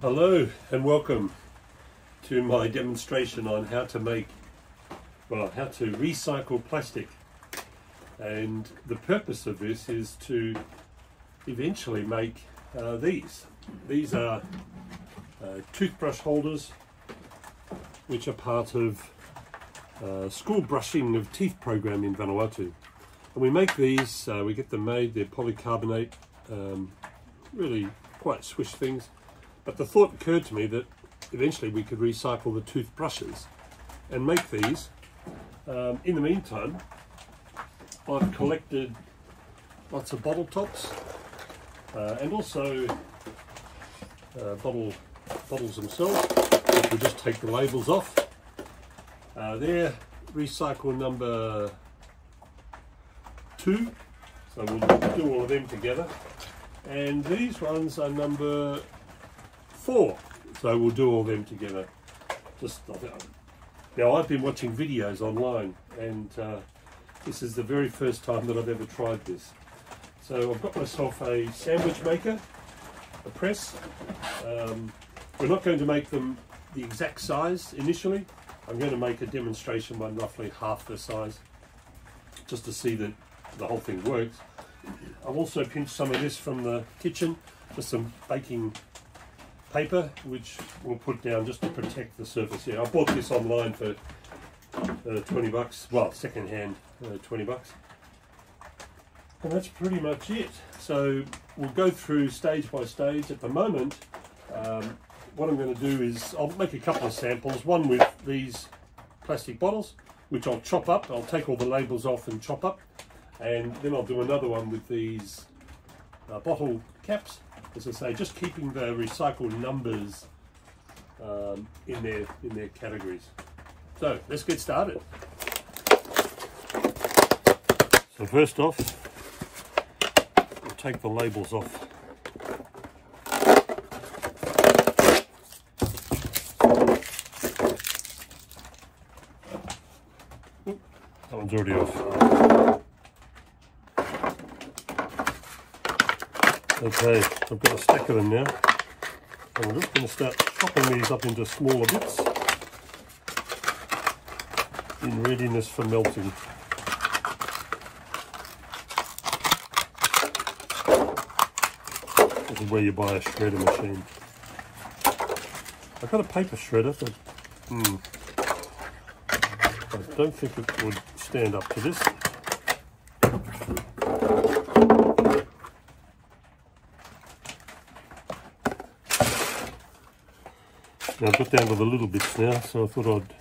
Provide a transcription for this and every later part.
Hello and welcome to my demonstration on how to make, well, how to recycle plastic. And the purpose of this is to eventually make uh, these. These are uh, toothbrush holders which are part of uh, school brushing of teeth program in Vanuatu. And we make these, uh, we get them made, they're polycarbonate, um, really quite swish things. But the thought occurred to me that eventually we could recycle the toothbrushes and make these. Um, in the meantime, I've collected lots of bottle tops uh, and also uh, bottle bottles themselves. Which we just take the labels off. Uh, they're recycle number two, so we'll do all of them together. And these ones are number four, so we'll do all them together. Just now, I've been watching videos online, and uh, this is the very first time that I've ever tried this. So I've got myself a sandwich maker, a press. Um, we're not going to make them the exact size initially. I'm going to make a demonstration one roughly half the size, just to see that the whole thing works. I've also pinched some of this from the kitchen, just some baking paper, which we'll put down just to protect the surface here. I bought this online for uh, 20 bucks, well, second hand, uh, 20 bucks. And that's pretty much it. So we'll go through stage by stage. At the moment, um, what I'm going to do is I'll make a couple of samples, one with these plastic bottles, which I'll chop up. I'll take all the labels off and chop up. And then I'll do another one with these uh, bottle caps, as I say, just keeping the recycled numbers um, in their in their categories. So let's get started. So first off, we'll take the labels off. That one's already off. Okay, I've got a stack of them now. And I'm just going to start chopping these up into smaller bits in readiness for melting. This is where you buy a shredder machine. I've got a paper shredder, but hmm, I don't think it would stand up to this. Now I've got down to the little bits now, so I thought I'd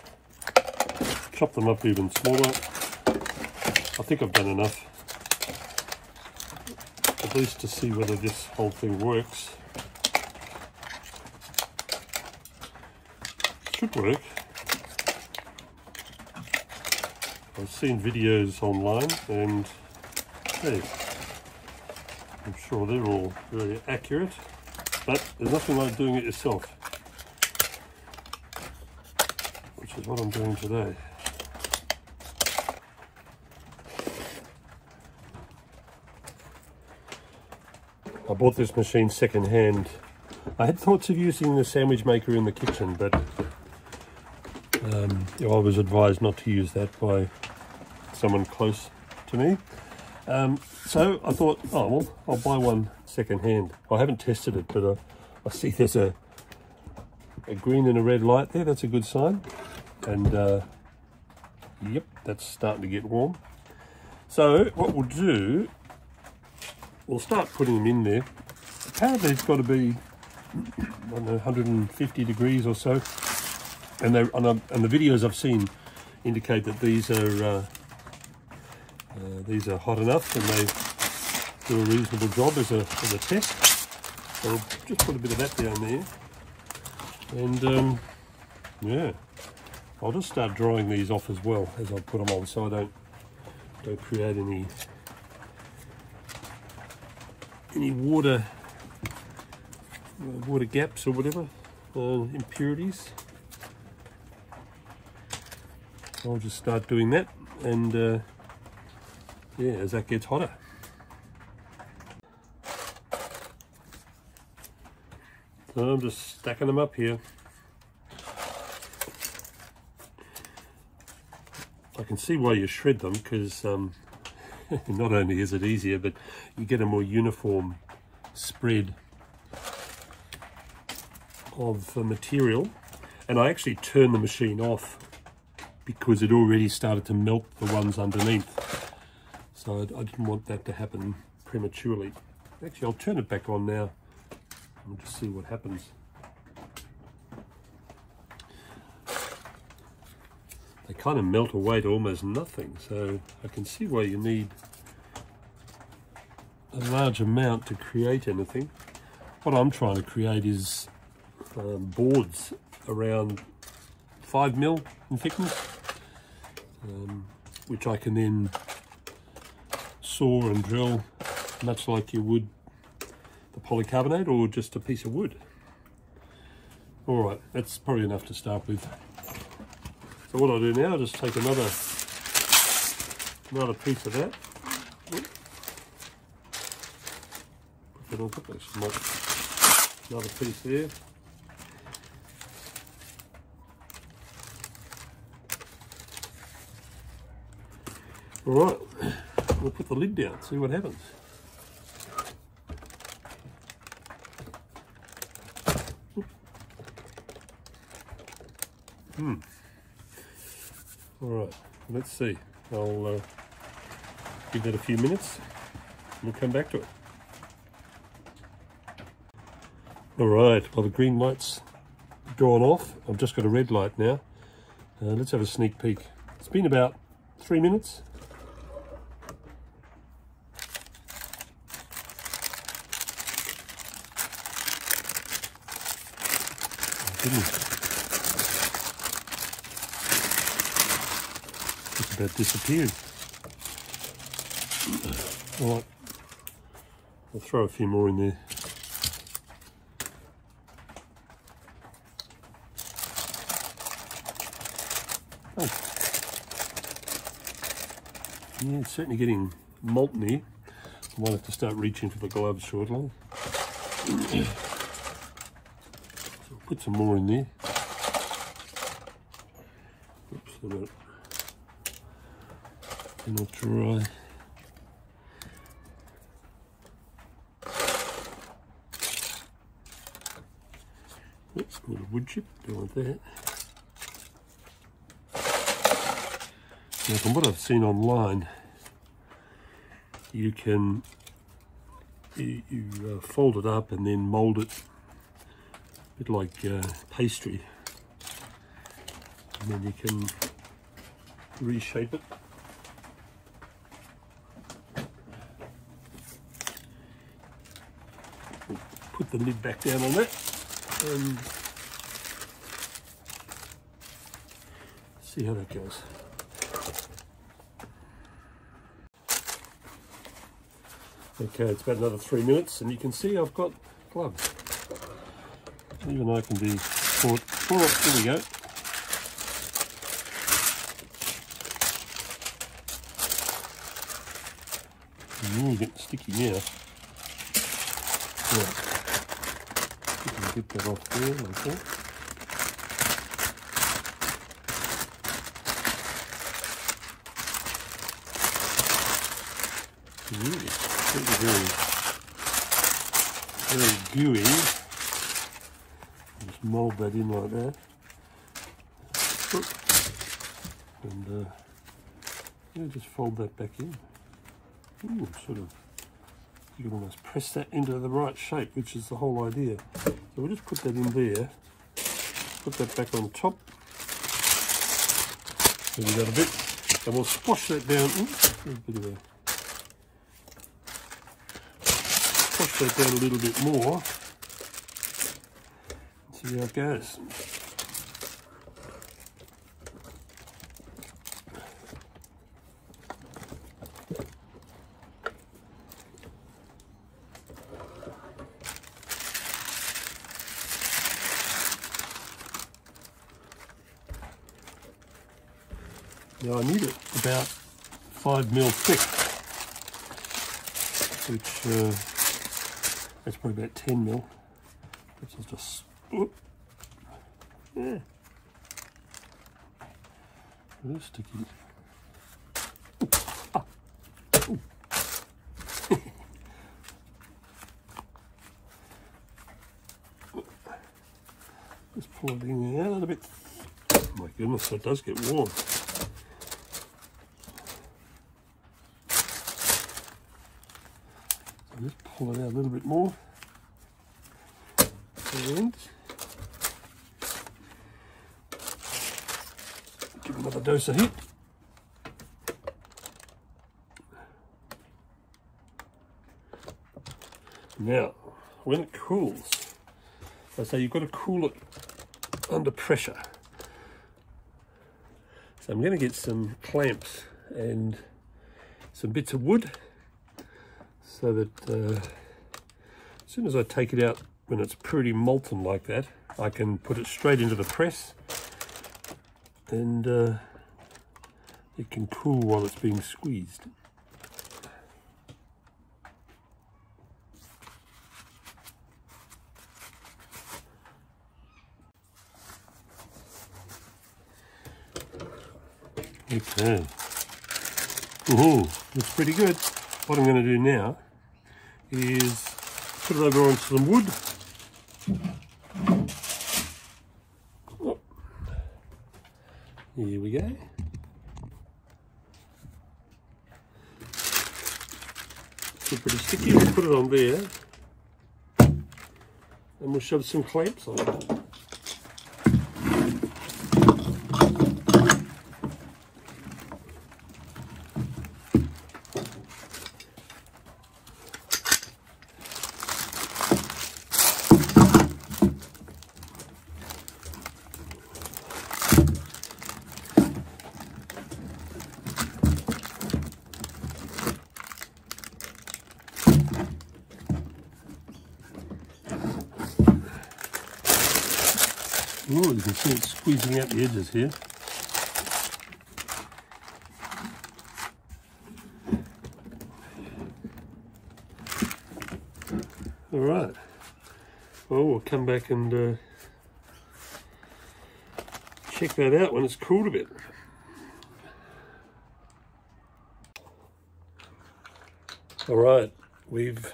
chop them up even smaller. I think I've done enough, at least to see whether this whole thing works. Should work. I've seen videos online and hey, I'm sure they're all very accurate, but there's nothing like doing it yourself. which what I'm doing today. I bought this machine second hand. I had thoughts of using the sandwich maker in the kitchen, but um, I was advised not to use that by someone close to me. Um, so I thought, oh, well, I'll buy one second hand. I haven't tested it, but uh, I see there's a, a green and a red light there. That's a good sign and uh, yep that's starting to get warm. So what we'll do we'll start putting them in there. Apparently it's got to be I don't know 150 degrees or so. And they and, and the videos I've seen indicate that these are uh, uh, these are hot enough and they do a reasonable job as a, as a test. So I'll just put a bit of that down there. And um, yeah I'll just start drying these off as well as I put them on so I don't don't create any any water uh, water gaps or whatever uh, impurities I'll just start doing that and uh, yeah as that gets hotter No, I'm just stacking them up here. Can see why you shred them because um, not only is it easier, but you get a more uniform spread of the material. And I actually turned the machine off because it already started to melt the ones underneath. So I, I didn't want that to happen prematurely. Actually, I'll turn it back on now and just see what happens. They kind of melt away to almost nothing, so I can see why you need a large amount to create anything. What I'm trying to create is um, boards around 5 mil in thickness, um, which I can then saw and drill much like you would the polycarbonate or just a piece of wood. All right, that's probably enough to start with. What I'll do now, is just take another another piece of that. Another piece there. All right, we'll put the lid down, see what happens. Hmm. Let's see. I'll uh, give that a few minutes. We'll come back to it. All right, well the green light's gone off. I've just got a red light now. Uh, let's have a sneak peek. It's been about three minutes. Oh, about disappeared. All right, I'll throw a few more in there. Oh. Yeah, it's certainly getting molten I might have to start reaching for the gloves shortly. so put some more in there. Oops, will dry. Oops, a little wood chip, don't want that. Now from what I've seen online, you can you, you uh, fold it up and then mold it a bit like uh, pastry and then you can reshape it put the lid back down on that and see how that goes. Okay, it's about another three minutes and you can see I've got gloves. Even I can be caught. Oh, there we go. Mm, Ooh, getting sticky now. Yeah get that off there like very, very gooey. Just mold that in like that. And uh, yeah, just fold that back in. Ooh, sort of you can almost press that into the right shape, which is the whole idea. So we'll just put that in there, put that back on top. Got a bit, and we'll squash that down. Ooh, a bit of a squash that down a little bit more. See how it goes. 5 mil thick, which uh, that's probably about 10 mil. Which is just, whoop, yeah, it's sticky. Ooh, ah, ooh. pull it in there a little bit. Oh my goodness, it does get warm. Pull it out a little bit more. And give another dose of heat. Now, when it cools, I say you've got to cool it under pressure. So I'm going to get some clamps and some bits of wood so that uh, as soon as I take it out when it's pretty molten like that, I can put it straight into the press and uh, it can cool while it's being squeezed. Okay. Ooh, looks pretty good. What I'm going to do now is put it over onto some wood. Here we go. It's pretty sticky. We'll put it on there. And we'll shove some clamps on Oh, you can see it squeezing out the edges here. All right. Well, we'll come back and uh, check that out when it's cooled a bit. All right, we've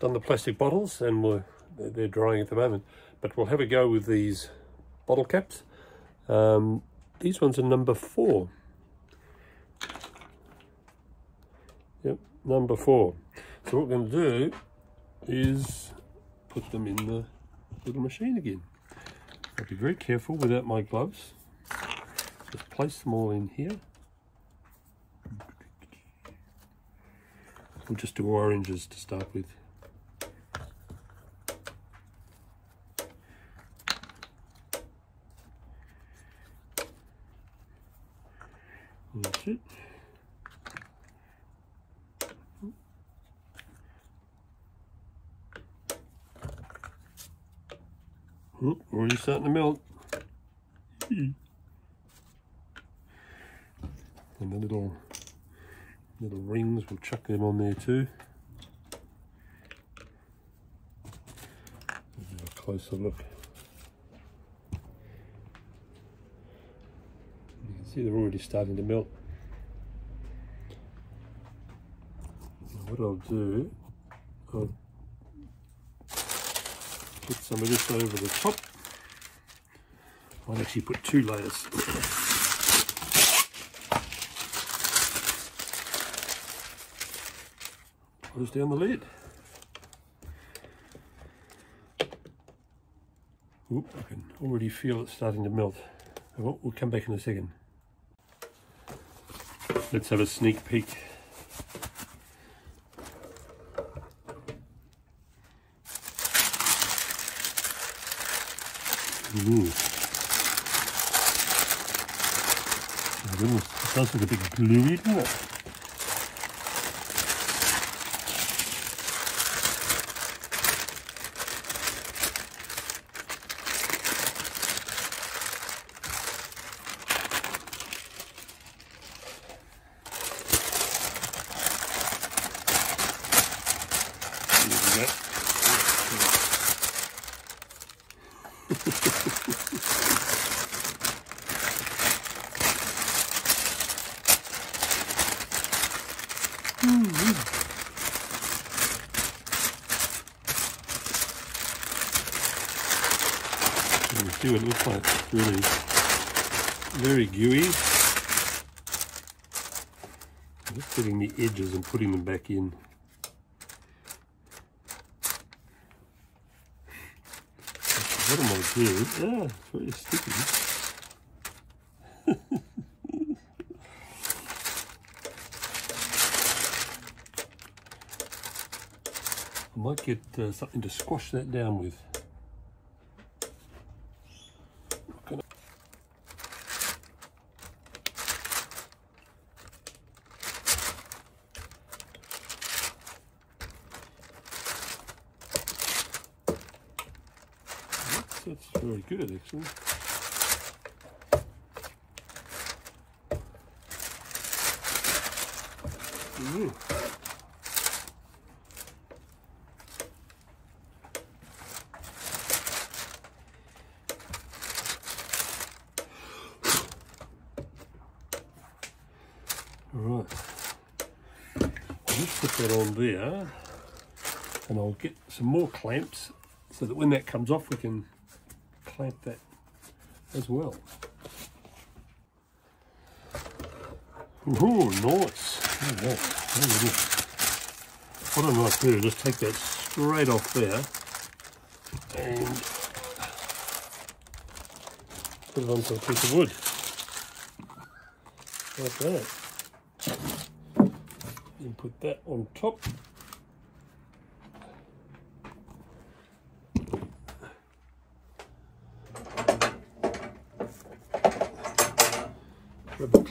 done the plastic bottles and we're, they're drying at the moment but we'll have a go with these bottle caps. Um, these ones are number four. Yep, number four. So what we're going to do is put them in the little machine again. I'll be very careful without my gloves. Just place them all in here. We'll just do oranges to start with. That's it. Oh, already starting to melt. and the little little rings, we'll chuck them on there too. a closer look. You can see, they're already starting to melt. what I'll do, I'll put some of this over the top. I'll actually put two layers. Close down the lid. Oop, I can already feel it starting to melt. Oh, we'll come back in a second. Let's have a sneak peek. Ooh. Oh goodness, it does look a bit gluey, Just getting the edges and putting them back in. What am I doing? Ah, it's very sticky. I might get uh, something to squash that down with. Gonna- That's, that's actually. Mm. Right. I'll just put that on there and I'll get some more clamps so that when that comes off we can clamp that as well. Ooh, nice. Oh, At this. What I might do just take that straight off there and put it onto a piece of wood. Like that. And put that on top.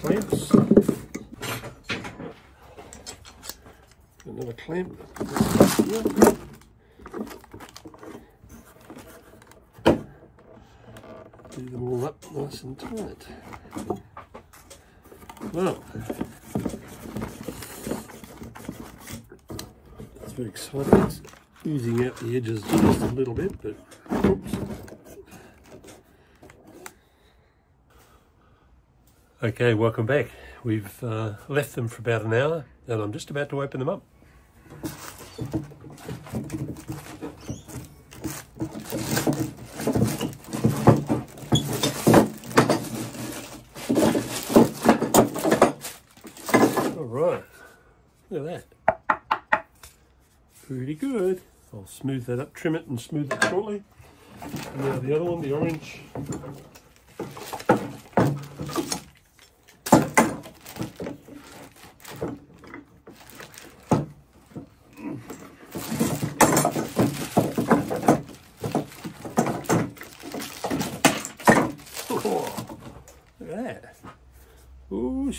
Clamps. Another clamp. Do them all up nice and tight. Well, it's very exciting. It's oozing out the edges just a little bit, but oops. Okay, welcome back. We've uh, left them for about an hour and I'm just about to open them up. All right, look at that. Pretty good. I'll smooth that up, trim it and smooth it shortly. And now the other one, the orange. Oh, look at that.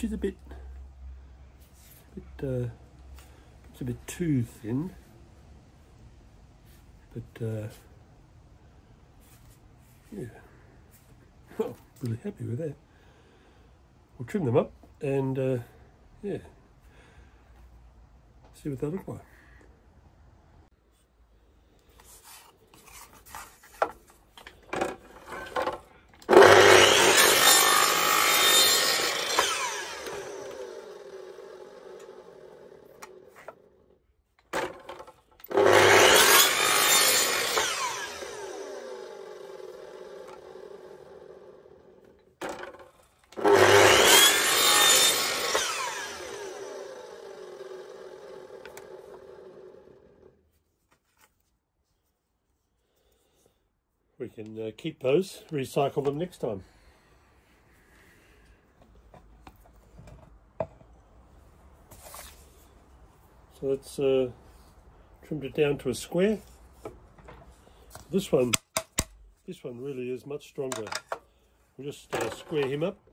She's a bit, bit, uh, it's a bit too thin. But, uh, yeah. Oh, really happy with that. We'll trim them up and, uh, yeah, see what they look like. We can uh, keep those, recycle them next time. So let's uh, trimmed it down to a square. This one, this one really is much stronger. We'll just uh, square him up.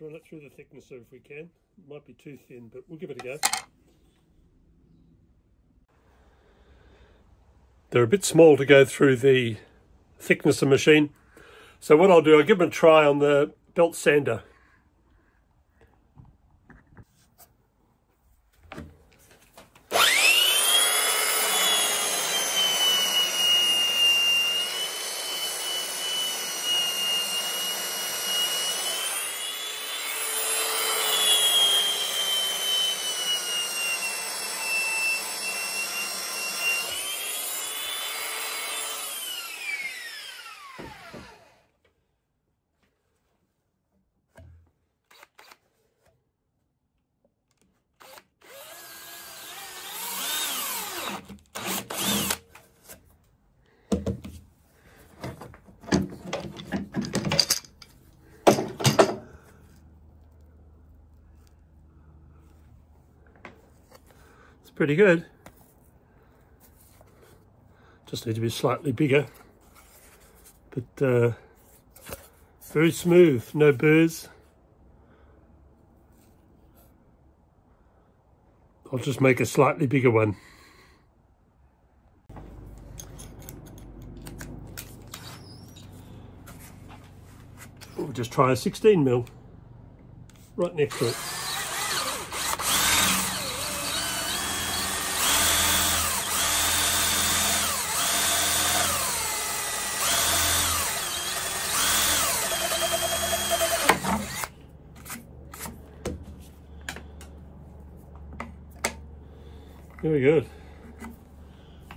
Run it through the thicknesser if we can. It Might be too thin, but we'll give it a go. They're a bit small to go through the thicknesser machine. So what I'll do, I'll give them a try on the belt sander. Pretty good. Just need to be slightly bigger. But uh, very smooth, no burrs. I'll just make a slightly bigger one. We'll just try a 16 mil right next to it. Good.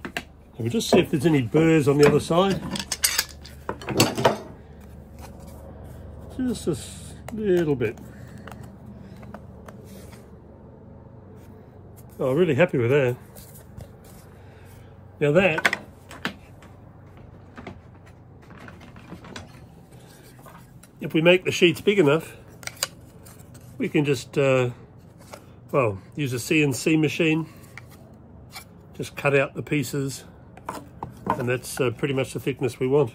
And we'll just see if there's any burrs on the other side. Just a little bit. Oh, really happy with that. Now that if we make the sheets big enough, we can just, uh, well, use a CNC machine just cut out the pieces and that's uh, pretty much the thickness we want.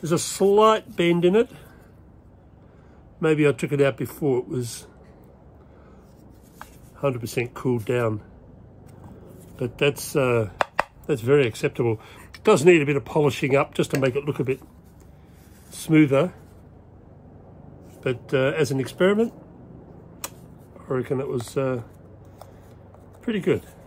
There's a slight bend in it. Maybe I took it out before it was 100% cooled down. But that's uh, that's very acceptable. It does need a bit of polishing up just to make it look a bit smoother. But uh, as an experiment, I reckon it was uh, pretty good.